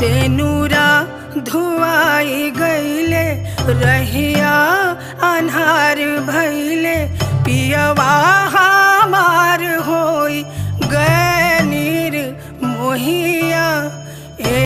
तेनूरा धुआई गईले रहिया अन्हार भैले पियवा हमार होई गैनीर मोहिया।